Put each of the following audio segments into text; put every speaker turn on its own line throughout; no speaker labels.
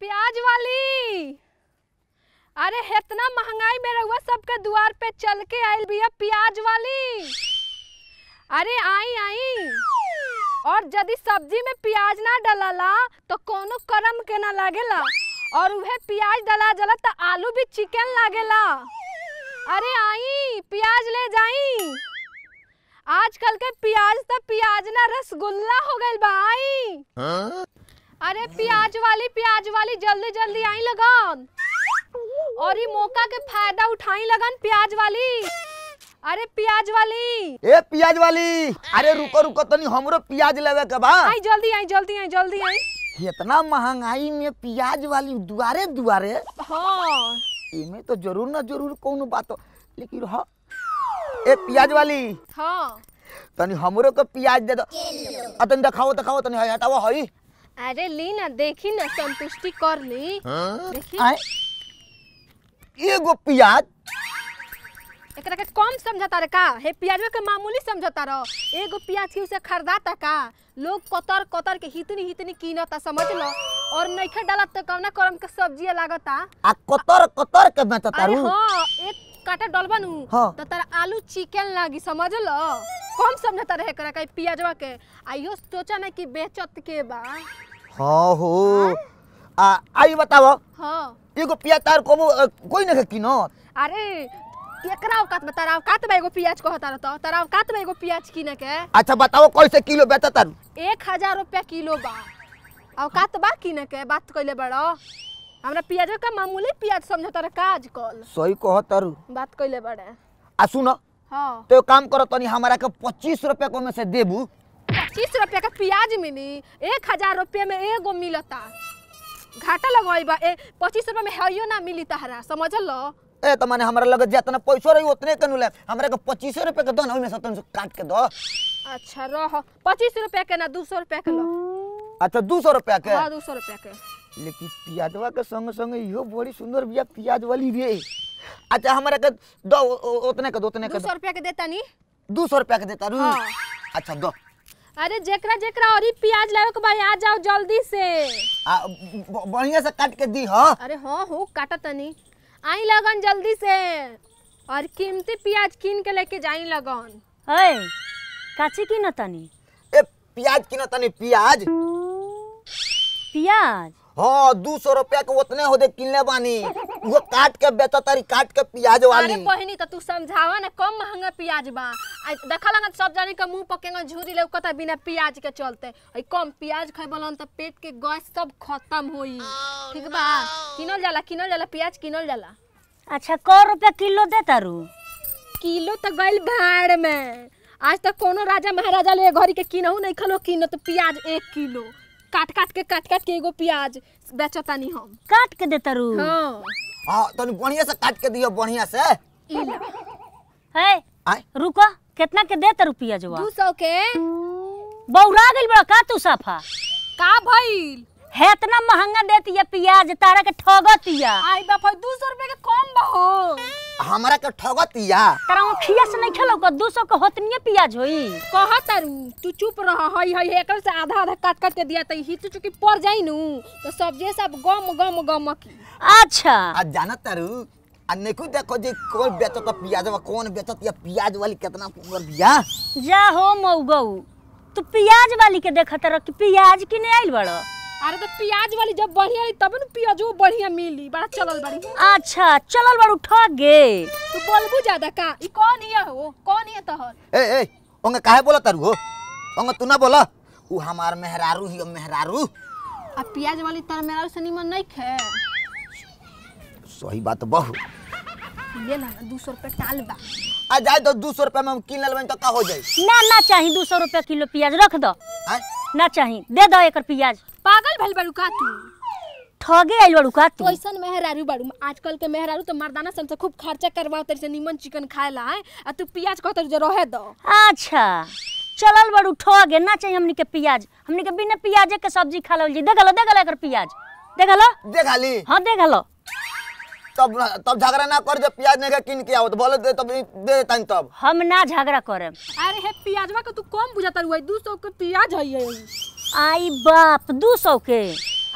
प्याज वाली। अरे, इतना महँगाई में रहुआ सबके द्वार पे चल के आइल बिया प्याज वाली। अरे, आई आई। और यदि सब्ज़ी में प्याज ना डलाला तो कोनो करम के ना लागेला। और उहे प्याज डला जला तो आलू भी चिकन लागेला। अरे, आई, प्याज ले जाई। आजकल के प्याज तो प्याज ना रसगुल्ला हो गइल बा, आई। अरे प्याज वाली प्याज वाली जल्दी जल्दी आई लगन। और ये मौका के फ़ायदा उठाई लगन प्याज वाली। अरे प्याज वाली।
ए प्याज वाली। अरे रुको रुको तनी हमरो प्याज लेवे के बा।
आई जल्दी आई जल्दी आई जल्दी आई।
इतना महँगाई में प्याज वाली दुआरे दुआरे।
हाँ।
इमे तो ज़रूर ना ज़रूर कोनो बात हो। लेकिन हाँ ए प्याज वाली।
हाँ।
तनी हमरो के प्याज दे दो। आ तनी दिखाओ दिखाओ तनी हटाओ हई।
अरे ली ना देखी ना संतुष्टि कर ली। देखी?
आए। एगो प्याज।
एकरा के कम समझता रे का? हे प्याजवा के मामूली समझता रहो। एगो प्याज के उसे खरीदाता का? लोग कतर कतर के हितनी हितनी कीनता समझ लो। और नइखे डालत तो कवना करम के सब्ज़ी लागता?
आ कतर कतर के बेचता
अरे
रू
हाँ एक काटा डलबा नु
हाँ।
तो तारा आलू चिकन लागी समझ लो। कम समझता रहे करा का प्याजवा के। आइयो सोचा ना कि बेचत के बा।
हाँ। हो आ आई बताओ।
हाँ।
एगो प्याज तार को कोई नहीं किनो?
अरे एकरा औकात में तारा औकात में एगो प्याज कहता रहता। तारा औकात में एगो प्याज किने के?
अच्छा बताओ कैसे किलो बेचता रू
एक हज़ार रुपया किलो बा। औकात बा किने के बात कइले बड़ो। हमरा प्याज का मामूली प्याज समझता रहे का आजकल
सही कहता रू
बात कइले बड़े।
आ सुनो।
हाँ।
तो काम करो तनी हमारा के पच्चीस रुपया को में से देबू।
पच्चीस रुपया का प्याज मिली एक हज़ार रुपया में एगो मिलता। घाटा लगवाई बा पच्चीस रुपया में हइयो ना मिली तहरा समझ लो
ए तो माने हमारा लगे जितना पैसो रही उतने के नुले हमरा के पच्चीस रुपया के दो ना ओइमे से तनी काट के दो
अच्छा रह पच्चीस रुपया के ना दू सौ रुपया के लो।
अच्छा दू सौ रुपया के?
हाँ दू सौ रुपया के।
लेकिन प्याजवा के संग संग इहो बड़ी सुंदर बिया प्याज वाली रे। अच्छा हमारा के दो उतने के दो उतने के
दू सौ रुपया के देता नी?
दो सौ रुपया के देता रू।
हाँ।
अच्छा दो
अरे जेकरा जेकरा और प्याज लावे के भाई आ जाओ जल्दी से।
आ बढ़िया से काट के दी हो?
अरे हाँ हो काटा तनी। आई लगन जल्दी से। और कीमती प्याज कीन के लेके जाई लगन।
है काची की न तनी?
ए प्याज की न तनी प्याज।
पियाज?
हाँ दू सौ रुपया के उतने हो दे किनले बानी। वो काट के बेचा तारी काट के प्याज वाली।
अरे बहनी तो तू समझावा ना कम महँगा प्याज बा। देखा लगन सब जाने के मुँह पकेगा झूरी लौकता बिना प्याज के चलते। आई कम प्याज खैबलन त पेट के गैस सब खत्म होई। ठीक बा। किनल जाला किनल जाला प्याज किनल जाला?
अच्छा क रुपया किलो दे तारू?
किलो तो गइल भाड़ में। आज तक कोनो राजा महाराजा ले घरी के किनहु नहीं खलो किनो तो प्याज एक किलो। काट काट के काट काट के एगो प्याज बेचतानी हम।
काट के दे तरु।
हाँ।
हाँ तनी बढ़िया से काट के दियो बढ़िया से।
हे ला।
आय।
रुको कितना के दे तरु प्याज
वा 200 के।
बौरा गइल बड़ा का तू साफा?
का भइल?
है इतना महँगा देती है पियाज तारा के ठगतिया
आई बाप दू सौ रुपए के कम बा हो
हमारा के ठगतिया
तारा खिया से नहीं खेलो का? दो सौ के होतनिए पियाज होई।
कहा तारू तू चुप रह हई हई एकर से आधा आधा काट काट के दिया त हित चुकी पड़ जाई नु तो सब्ज़ी सब गम गम गम की।
अच्छा।
आज जानत तारू आ नेकु देखो जे कौन बेचत प्याज वा कौन बेचत या प्याज वाली कितना सुंदर बिया?
जा हो मऊगऊ तू पियाज वाली के देखत रह कि पियाज किने आइल बड़।
अरे तो प्याज वाली जब बढ़िया रही तब न प्याजो बढ़िया मिली बड़ा चलल बड़ी।
अच्छा चलल बड़ू ठग गे।
तू बोलबू ज़्यादा का ई कौन हिया हो कौन हिया तहर?
ए ए ओंगे काहे बोला तारू हो? ओंगे तू ना बोला। उ हमार मेहरारू ही मेहरारू।
आ प्याज वाली तर मेरा से निमन नहीं खे
सही बात बहु।
ले ला दू सौ रुपये टाल बा।
आ जाए तो दू सौ रुपया में हम किन लेबै तो का हो जाए
ना ना चाही दू सौ रुपया किलो पियाज रख दो। ना चाही दे दो एकर पियाज।
पागल भइल बाड़ू का तू।
ठगे आइल बड़ू का तू।
कैसन मेहरारू बाड़ू आजकल के मेहरारू तो मर्दाना सबसे खूब खर्चा करवाओ तेरे से निमन चिकन खाए ला है आ तू प्याज कहते जे रहे दो।
अच्छा चलल बड़ू ठगे ना चाहिए हमनी के पियाज। हमनी के बिना पियाजे के सब्ज़ी खा लो जी देख लो देख लो एकर पियाज। देख लो।
देखा ली
हाँ देख लो।
तब तब झगड़ा ना कर जब प्याज नहीं किन के आओ तो बोले दे तब दे देता तब।
हम ना झगड़ा करे
अरे हे प्याजवा के तू कम बुझाता रुआ दू सौ के प्याज है ये
आई बाप दू सौ के।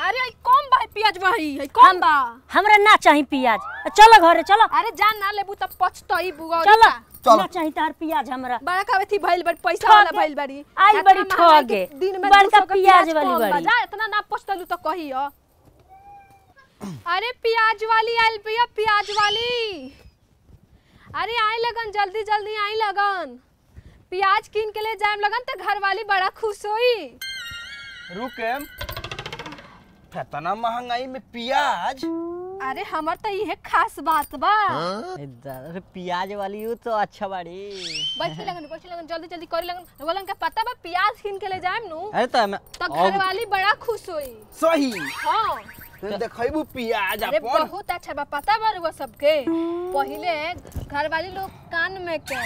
अरे कम भाई प्याज वही है कौन बा।
हमरा ना चाही पियाज। चलो घरे चलो।
अरे जान ना लेबू तब पछतई बुआ
चलो
चलो।
ना चाही तार पियाज हमरा।
बड़ा कावे थी भइल बड़ी पैसा वाला भइल बड़ी।
आई बड़ी ठगे।
दिन में
बड़का
200 के
प्याज वाली
कम
बड़ी।
जा इतना ना पछतलू तो कही हो अरे प्याज वाली आइल पिया प्याज वाली। अरे आई लगन जल्दी जल्दी आई लगन। प्याज किन के ले जाए लगन तो घर वाली बड़ा खुश होई।
रुकेम इतना महँगाई में प्याज?
अरे हमर तो ये खास बात बा।
अरे प्याज वाली हो तो अच्छा बाड़ी।
बैठे लगन बैठे लगन जल्दी जल्दी करे लगन। बोलन के पता बा प्याज किन के ले जाएम नु?
अरे तो हमें
तो घर वाली बड़ा खुश होई।
सही।
हाँ।
तो देखबू प्याज
अरे बहुत अच्छा बा पता बा सबके। पहिले घर वाली लोग कान में के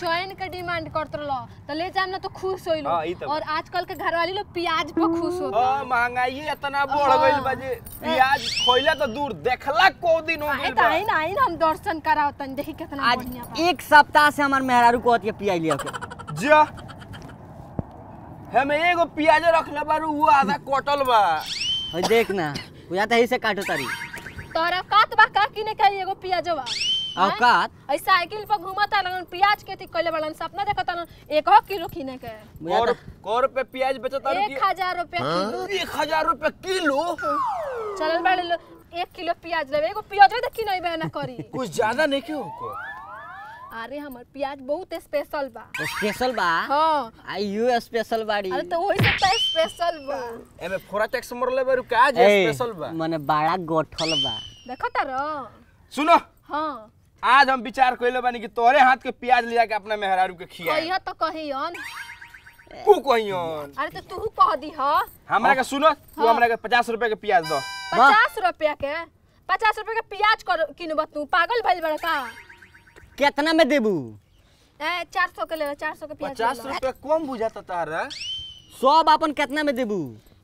चैन के डिमांड करत रहो तो ले जाम ना तो खुश होइल।
हाँ।
और आजकल के घर वाली लोग प्याज पर खुश होता
हाँ महँगाई इतना बढ़
हाँ।
गइल बा जे प्याज खोइला तो दूर देखला को दिन हो गइल बा
आई ना आई ना हम दर्शन कराओ तन देखी कितना बढ़िया बा।
एक सप्ताह से हमार मेहरारू को अतिया पियाई लिया के
जा। हमें एगो प्याज रखले बारू वो आधा कटल बा।
देख ना। बुझा तो से काटो तारी।
तोरा कात बा का किने के एगो प्याजवा
औकात
ऐ साइकिल पर घुमता लगन प्याज के थी कइले बड़न सपना देखता एक हो किलो किने के।
और
तो
कौ रुपए प्याज बेचत
एक हज़ार रुपया किलो।
एक हज़ार रुपए किलो?
चलल बड़े लो एक किलो प्याज लेवे एगो प्याज तो कि नहीं बना करी।
कुछ ज़्यादा नहीं क्यों को
अरे हमर प्याज बहुत स्पेशल बा।
स्पेशल बा?
हाँ।
आई यू स्पेशल बाड़ी।
अरे तो वही से तो स्पेशल बा।
एमे फोरा टैक्स मरले बारू का जे स्पेशल बा?
मने बड़ा गोठल बा।
देखो तारो।
सुनो।
हाँ।
आज हम विचार कइले बानी कि तोरे हाथ के प्याज लिया के अपना मेहरारू के खियाए।
कहिया तो कहियन।
तू कहियन?
अरे तो तू कह दी हा।
हमरा के सुनो तू हमरा के पचास रुपए के प्याज दो।
पचास रुपया के? पचास रुपया के प्याज कर किनबा तू? पागल भइल बड़ा का
कितना में देबू?
ए चार सौ के ले चार सौ के प्याज
पचास
ले ला।
रुपए कम बुझाता तारा
सब अपन कितना में देबू?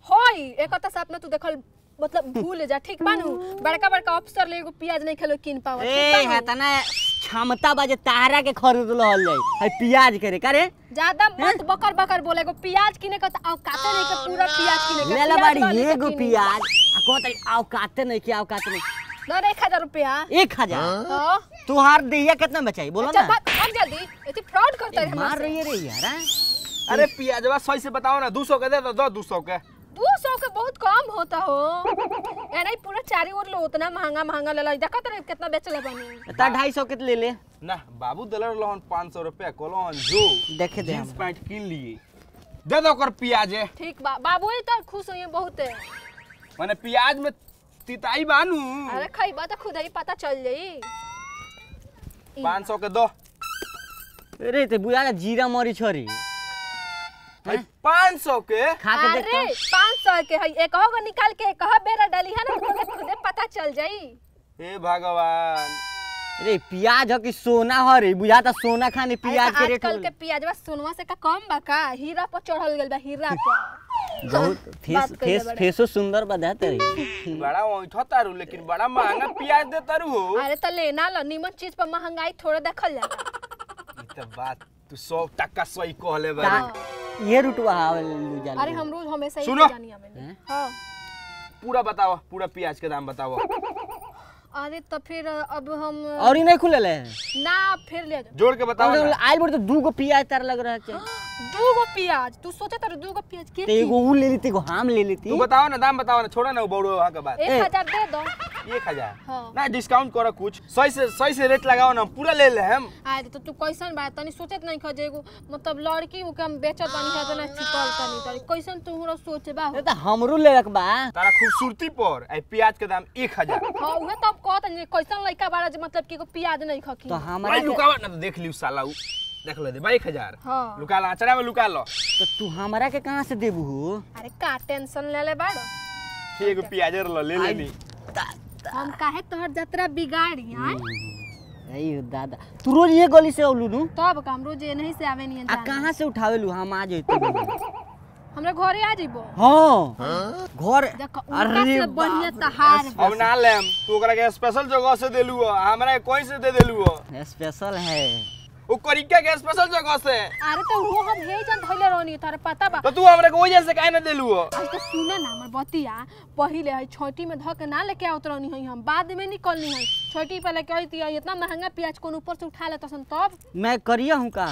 होई एक तो सपना तू देखल मतलब भूल जा ठीक बानू बड़का बड़का अफसर ले एगो प्याज नहीं खेलो किन पावा
ए हेतना क्षमता बा जे तारा के खरीद रहल जाई है प्याज करे करे?
ज़्यादा मत बकर बकर बोले एगो प्याज किने का तो औकाते नहीं के पूरा प्याज किने के
ले बाड़ी
के
एगो प्याज। आ को तरी औकाते नहीं कि औकाते नहीं।
दर एक हज़ार रुपया।
एक हज़ार?
हाँ।
तुहार देहिया कितना बचाई? बोलो
अच्छा
ना।
भाग जल्दी ये फ्रॉड करता है
मार रही है रे यार हाँ?
अरे प्याजवा सही से बताओ ना दो सौ के दे दो दो दो सौ के।
दो सौ के बहुत कम होता हो। ए पूरा चारी ओर लो उतना महँगा महँगा ले ला। देखा तेरे कितना बेचले बनी?
ता ढाई सौ के ले? ले
ना बाबू दलर लोहन पाँच सौ रुपया कोलोहन जो
देखे दे
जींस पैंट किन लिए। दे दो कर प्याज। है
ठीक बा बाबू ही तो खुश हुई बहुत। है
माने प्याज में तिताई बानू।
अरे खइबा तो खुद ही पता चल जाई।
पाँच सौ के दो।
रे ते बुझा जीरा मरी छोरी।
पाँच सौ के?
खा के देख
अरे पाँच सौ के है एक हो निकाल के एक हो बेरा डाली है ना खुदे खुदे पता चल जाई।
हे भगवान।
तो रे प्याज हो कि सोना हो रे? बुझा ता सोना खाने प्याज के रेट
आजकल के प्याजवा सोनवा से का कम बा का? हीरा पर चढ़ल गेल बा हीरा पर।
बहुत फेस फेस फेसो सुंदर बता तेरी।
बड़ा ओइठो तारू लेकिन बड़ा महँगा प्याज दे तारू हो।
अरे तो लेना लो निमन चीज़ पर महँगाई थोड़ा देखल जाला
ई त बात तू सौ टका सही कहले
ता
बारे
ये रुटवा आवे लू जा
अरे हम रोज हमेशा ही जानी हमें।
हैं?
हाँ।
पूरा बताओ पूरा प्याज के दाम बताओ।
अरे तो फिर अब हम
और ही नहीं खुले ले
ना फिर ले
जोड़ के बताओ
आइल बोल तो दू गो प्याज तार लग रहा है।
दू गो प्याज। तू सोचे तारे दू गो प्याज के
तो एगो उ ले लेती एगो हम ले लेती।
तू बताओ ना दाम बताओ ना छोड़ा ना वो बड़ो वहाँ का बात।
एक हज़ार दे दो।
एक हज़ार?
हाँ।
ना डिस्काउंट करो कुछ। सही से सही से रेट लगाओ ना पूरा ले ले हम।
आए तो तू कैसन बा? तनी सोचत नहीं खजे एगो मतलब लड़की उ के हम बेचत बानी है जना चिपल तनी तनी। कैसन तू हमरा सोचे बा?
अरे तो हमरो ले रख बा।
तारा खूबसूरती पर आई प्याज के दाम एक हज़ार।
हाँ उहे तब कहत नहीं कैसन लड़का बाड़ा जे मतलब कि एगो प्याज नहीं खकी
तो हमारा
भाई लुकावा ना तो देख लियो साला उ देख ले दे भाई एक हज़ार।
हाँ।
लुका लो आचरा में लुका लो।
तो तू हमरा के कहाँ से देबू हो?
अरे का टेंशन ले ले बाड़ो।
ठीक एगो प्याज लो ले लेनी।
हम काहे तोहर जतरा बिगाड़ी आए
अयो दादा तू रोज ये गली से औलू नु?
तब काम रोज ये नहीं से आवे नहीं
आ कहाँ से उठावे लू? हम आ जइते
हमरा घरे आ जइबो
हाँ। घर
देखो उनका से बढ़िया तहार
अब ना लेम तू ओकरा के स्पेशल जगह से देलू हमरा कोई से दे देलू
स्पेशल है।
वो करिका के स्पेशल जगह से।
अरे तो वो हम हे जन धइले रहनी तारे पता बा।
तो तू हमरा के वजह से काहे ना देलू हो
आज तो सुने ना हमर बतिया पहिले है छोटी में धऽ के ना लेके आवत रहनी है हम बाद में निकलनी है। छोटी पे लेके आई थी इतना महँगा प्याज कौन ऊपर से उठा लेता सन तब?
मैं करिया हूँ का?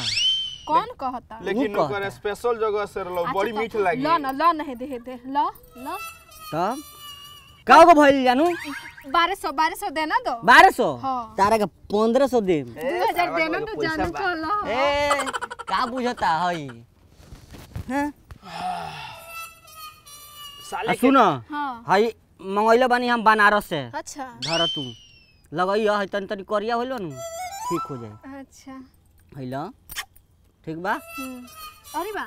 कौन कहता?
लेकिन ओकर स्पेशल जगह से रलो बड़ी
अच्छा,
मीठ
तो
लगी।
ल न ल नहीं दे दे ल ल।
तब? का को भइल जानू?
बारह सौ बारह सौ देना दो।
बारह सौ?
हाँ।
तारा के पंद्रह सौ दे
दू हज़ार देना तो जानू तो
ए का बुझता हई? हैं?
साले
सुन।
हाँ।
हई मंगैले बानी हम बनारस से।
अच्छा।
धर तू। लगैया है तनी तनी करिया होइलो नु। ठीक हो जाए।
अच्छा।
हैला ठीक बा?
हम्म। अरे बा।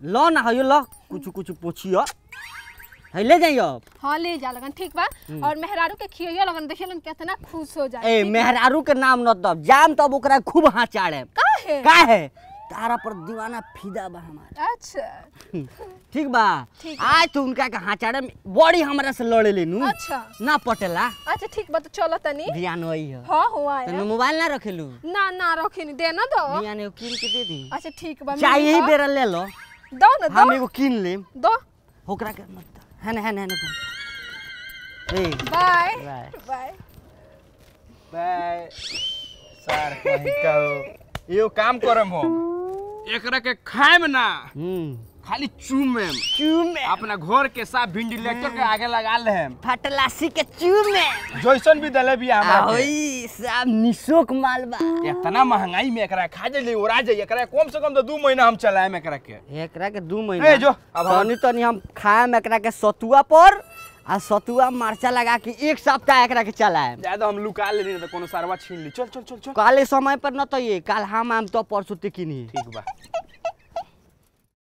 ल ना हयो ल। कुछ कुछ पोछियो। है ले जाइयो।
हाँ ले जा लगन ठीक बा। और मेहरारू के खियो लगन देखिए लगन कितना खुश हो जाए
ए मेहरारू के नाम न दब जाम तब ओकरा खूब हाथ चाड़े
काहे?
का है तारा पर दीवाना फिदा बा हमार।
अच्छा।
ठीक बा। आज तो उनका के हाथ चाड़े में बड़ी हमरा से लड़े लेनु।
अच्छा।
ना पटेला।
अच्छा ठीक बा तो चलो तनी।
बियान होई है।
हाँ
तने
है।
मोबाइल ना रखेलू?
ना ना रखी देना दो।
बियान कीन के दे दी।
अच्छा ठीक बा
चाहिए ही बेरा ले लो।
दो ना
हम एगो कीन लेम।
दो।
ओकरा के मत है हन हन ना है ना ए
bye
bye
bye
bye sir कहीं कहो यो काम करम हो एकरा के खाएम ना।
हम्म
खाली चूमेम
चूमे
अपना घर के साथ वेंटिलेटर के आगे लगा ले हम
फटलासी के चूमे
जैसन भी दले भी हमरा।
ओई सब निशोक माल बा।
इतना महँगाई में एकरा खा जली उड़ा जाई एकरा कम से कम तो दू महीना हम चलाएम एकरा के।
एकरा के दू महीना।
ए, जो, अब हम-
तनी तनी हम खाएम एकरा के सतुआ पर आ सतुआ मरचा लगा के एक सप्ताह एकरा के चलाएम।
ज़्यादा हम लुका लेनी नहीं तो कोनो सरवा छीन ली। चल चल चल चल।
काले समय पर न तो ये काल हम आम तो परसों ते किनी
ठीक बा।